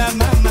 my, my, my.